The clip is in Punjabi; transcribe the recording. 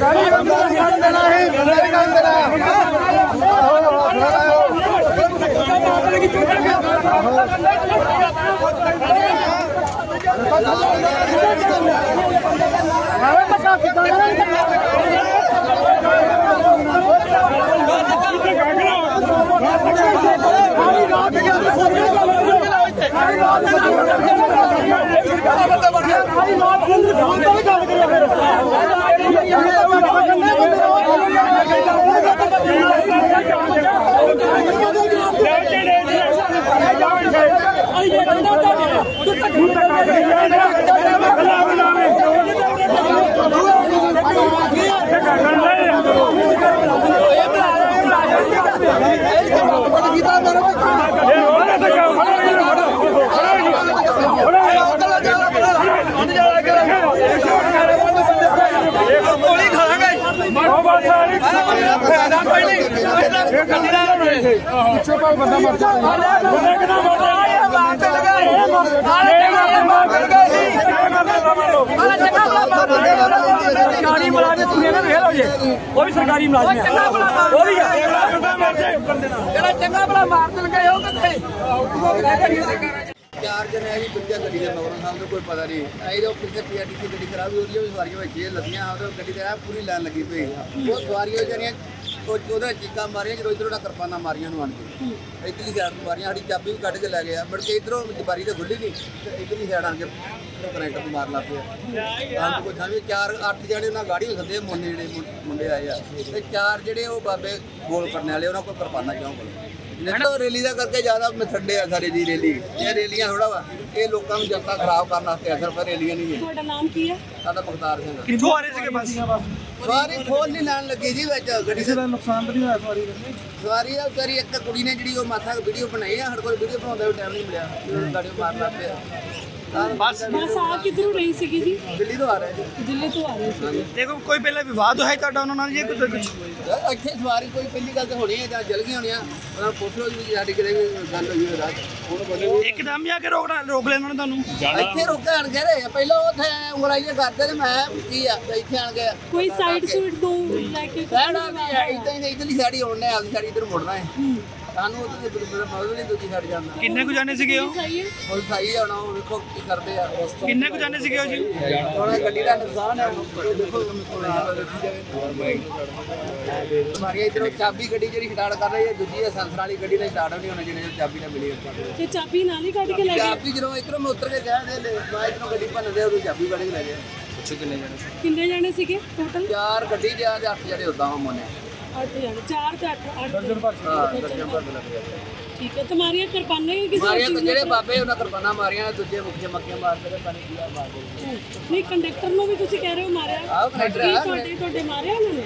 ਕਾਹਦਾ ਕੰਮ ਕਰ ਰਿਹਾ ਹੈ ਕਾਹਦਾ ਕੰਮ ਕਰ ਰਿਹਾ ਹੈ ਕਾਹਦਾ ਕੰਮ ਕਰ ਰਿਹਾ ਹੈ ਕਾਹਦਾ ਕੰਮ ਕਰ ਰਿਹਾ ਹੈ ਕਾਹਦਾ ਕੰਮ ਕਰ ਰਿਹਾ ਹੈ ਕਾਹਦਾ ਕੰਮ ਕਰ ਰਿਹਾ ਹੈ ਕਾਹਦਾ ਕੰਮ ਕਰ ਰਿਹਾ ਹੈ ਕਾਹਦਾ ਕੰਮ ਕਰ ਰਿਹਾ ਹੈ ਕਾਹਦਾ ਕੰਮ ਕਰ ਰਿਹਾ ਹੈ ਕਾ ਉਹ ਵੀ ਸਰਕਾਰੀ ਮੁਲਾਜ਼ਮ ਹੈ ਉਹ ਵੀ ਹੈ ਮਾਰ ਦਿਲ ਗਏ ਉਹ ਕਿੱਥੇ? ਚਾਰ ਜਣੇ ਆਈ ਦੂਜਾ ਗੱਡੀ ਦੇ ਮਗਰੋਂ ਸਾਨੂੰ ਕੋਈ ਪਤਾ ਨਹੀਂ। ਆਈ ਉਹ ਪਿੱਛੇ ਪੀਆਰਟੀਸੀ ਗੱਡੀ ਖਰਾਬ ਹੋ ਰਹੀ ਹੈ ਸਵਾਰੀਆਂ ਵਿੱਚ ਇਹ ਲੱਗੀਆਂ ਉਹ ਗੱਡੀ ਤੇ ਐਂ ਪੂਰੀ ਲਾਈਨ ਲੱਗੀ ਪਈ। ਉਹ ਸਵਾਰੀਆਂ ਜਿਹੜੀਆਂ, ਉਹ ਉਹਦਾ ਚੀਕਾਂ ਮਾਰੀਆਂ, ਜਦੋਂ ਇਧਰੋਂ ਕਿਰਪਾਨਾਂ ਮਾਰੀਆਂ ਨੂੰ ਆਣ ਕੇ। ਇਧਰਲੀ ਸਾਈਡ ਨੂੰ ਮਾਰੀਆਂ ਸਾਡੀ ਚਾਬੀ ਵੀ ਕੱਢ ਕੇ ਲੈ ਗਿਆ ਮੁੜ ਕੇ ਇਧਰੋਂ ਬਾਰੀ ਤੇ ਖੁੱਲੀ ਨਹੀਂ, ਤੇ ਇਧਰਲੀ ਸਾਈਡ ਆਣ ਕੇ ਕਰੰਟ ਨੂੰ ਮਾਰ ਲਾ ਪਿਆ। ਆਪ ਕੋਈ ਸਮਝ ਚਾਰ, ਅੱਠ ਜਣੇ ਉਹਨਾਂ ਗਾੜੀ ਸੱਦੇ ਮੁੰਡੇ ਜਿਹੜੇ ਮੁੰਡੇ ਆਏ ਆ। ਤੇ ਚਾਰ ਜਿਹੜੇ ਉਹ ਬਾਬੇ ਗੋਲ ਕਰਨ ਵਾਲੇ, ਉਹਨਾਂ ਕੋਲ ਕਿਰਪਾਨਾਂ ਕਿਉਂ ਕੋਲ ਨਿੱਤੋ ਰੈਲੀ ਦਾ ਕਰਕੇ ਜ਼ਿਆਦਾ ਮਥੱਡੇ ਆ ਸਾਰੇ ਦੀ ਰੈਲੀ। ਇਹ ਰੈਲੀਆਂ ਥੋੜਾ ਵਾ। ਇਹ ਲੋਕਾਂ ਨੂੰ ਜਨਤਾ ਖਰਾਬ ਕਰਨ ਵਾਸਤੇ ਅਸਰ ਪਰ ਰੈਲੀਆਂ ਨਹੀਂ ਹੈ ਤੁਹਾਡਾ ਨਾਮ ਕੀ ਹੈ? ਸਾਡਾ ਮੁਖਤਾਰ ਸਿੰਘ ਕਿੱਥੋਂ ਆ ਰਹੇ ਸੀਗੇ ਬਸ? ਸਵਾਰੀ ਖੋਲ ਨਹੀਂ ਲੈਣ ਲੱਗੀ ਜੀ ਵਿੱਚ ਗੱਡੀ ਕਿਸੇ ਦਾ ਨੁਕਸਾਨ ਤਾਂ ਨਹੀਂ ਹੋਇਆ ਸਵਾਰੀ ਦਾ? ਸਵਾਰੀ ਆ ਵਿਚਾਰੀ ਇੱਕ ਕੁੜੀ ਨੇ ਜਿਹੜੀ ਉਹ ਮਾਥਾ ਵੀਡੀਓ ਬਣਾਈ ਆ ਸਾਡੇ ਕੋਲ ਵੀਡੀਓ ਬਣਾਉਂਦਾ ਵੀ ਟਾਈਮ ਨਹੀਂ ਮਿਲਿਆ ਜਦੋਂ ਗਾੜੀ ਮਾਰ ਲਾ ਪਿਆ। ਬਸ। ਬਸ ਆ ਕਿੱਧਰੋਂ ਰਹੀ ਸੀਗੀ ਜੀ? ਦਿੱਲੀ ਤੋਂ ਆ ਰਿਹਾ ਜੀ ਦਿੱਲੀ ਤੋਂ ਆ ਰਹੀ ਸੀ ਦੇਖੋ ਕੋਈ ਪਹਿਲਾਂ ਵਿਵਾਦ ਹੋਇਆ ਤੁਹਾਡਾ ਉਹਨਾਂ ਨਾਲ ਜੀ ਕੁਝ ਕੁਝ ਇੱਥੇ ਸਵਾਰੀ ਕੋਈ ਪਹਿਲੀ ਗੱਲ ਤਾਂ ਹੋਣੀ ਹੈ ਜਾਂ ਜਲ ਗਈ ਹੋਣੀ ਆ ਉਹਨਾਂ ਪੁੱਛ ਲਓ ਜੀ ਸਾਡੀ ਕਿਤੇ ਵੀ ਗੱਲ ਹੋਈ ਹੋਵੇ ਰਾਤ। ਉਹਨੂੰ ਬੋਲੇ ਇੱਕਦਮ ਹੀ ਆ ਕੇ ਰੋਕਣਾ ਰੋਕ ਲਿਆ ਉਹਨਾਂ ਨੇ ਤੁਹਾਨੂੰ? ਇੱਥੇ ਰੁਕੇ ਆਣ ਕੇ ਰਹੇ ਪਹਿਲਾਂ ਉੱਥੇ ਉਂਗਲਾਈਆਂ ਕਰਦੇ ਤੇ ਮੈਂ ਕੀ ਆ ਤੇ ਇੱਥੇ ਆਣ ਕੇ ਕੋਈ ਸਾਈਡ ਸੂਟ ਦੋ ਲੈ ਕੇ ਕਹਿਣਾ ਵੀ ਹੈ ਇਦਾਂ ਹੀ ਇਧਰਲੀ ਸਾਈਡ ਆਉਣੇ ਆਪਦੀ ਸਾਈਡ ਇਧਰ ਮੁੜਨਾ ਹੈ। ਸਾਨੂੰ ਉਹਦੇ ਮਤਲਬ ਨਹੀਂ ਦੂਜੀ ਸਾਈਡ ਜਾਂਦਾ ਕਿੰਨੇ ਕੁ ਜਾਣੇ ਸੀਗੇ ਉਹ ਹੁਣ ਸਹੀ ਆਉਣਾ ਉਹ ਵੇਖੋ ਕੀ ਕਰਦੇ ਆ ਉਸ ਤੋਂ ਕਿੰਨੇ ਕੁ ਜਾਣੇ ਸੀਗੇ ਉਹ ਜੀ ਹੁਣ ਗੱਡੀ ਦਾ ਨੁਕਸਾਨ ਹੈ ਉਹ ਦੇਖੋ ਤੁਹਾਡੀ ਇਧਰੋਂ ਚਾਬੀ ਗੱਡੀ ਜਿਹੜੀ ਸਟਾਰਟ ਕਰ ਰਹੀ ਹੈ ਦੂਜੀ ਹੈ ਸੰਸਰ ਵਾਲੀ ਗੱਡੀ ਦਾ ਸਟਾਰਟ ਨਹੀਂ ਹੋਣਾ ਜਿਹਨੇ ਚਾਬੀ ਨਾ ਮਿਲੀ ਉੱਥੇ ਤੇ ਚਾਬੀ ਨਾਲ ਹੀ ਕੱਢ ਕੇ ਲੈ ਗਏ ਚਾਬੀ ਜਦੋਂ ਇਧਰੋਂ ਮੈਂ ਉਤਰ ਕੇ ਗਿਆ ਤੇ ਲੈ ਮੈਂ ਇਧਰੋਂ ਗੱਡੀ ਭੰਨਦੇ ਉਦੋਂ ਚਾਬੀ ਕੱਢ ਕੇ ਲੈ ਗਿਆ ਕਿੰਨੇ ਜਾਣੇ ਸੀਗੇ ਟੋਟਲ ਚਾਰ ਗੱਡੀ ਜਾਂ ਤੇ ਅੱਠ ਜਿਹੜੇ ਉਦਾਂ ਮੋਨੇ 8 ਜਾਣੇ 4 ਤੇ 8 8 ਹਾਂ ਦਰਜਨ ਭਰ ਦੇ ਲੱਗ ਗਿਆ ਠੀਕ ਹੈ ਤੁਹਾਡੀਆਂ ਕਿਰਪਾਨਾਂ ਹੀ ਕਿਸੇ ਮਾਰੀਆਂ ਚੀਜ਼ ਤਾਂ ਨਾਲ- ਜਿਹੜੇ ਬਾਬੇ ਉਹਨਾਂ ਕਿਰਪਾਨਾਂ ਮਾਰੀਆਂ ਦੂਜੇ ਮੁੱਖੇ ਮੱਕੀਆਂ ਮਾਰਦੇ ਪਾਣੀ ਪੀਆ ਮਾਰਦੇ ਨਹੀਂ ਕੰਡਕਟਰ ਨੂੰ ਵੀ ਤੁਸੀਂ ਕਹਿ ਰਹੇ ਹੋ ਮਾਰਿਆ? ਆਹ ਕੰਡਕਟਰ ਤੁਹਾਡੇ ਤੁਹਾਡੇ ਮਾਰਿਆ ਉਹਨਾਂ ਨੇ?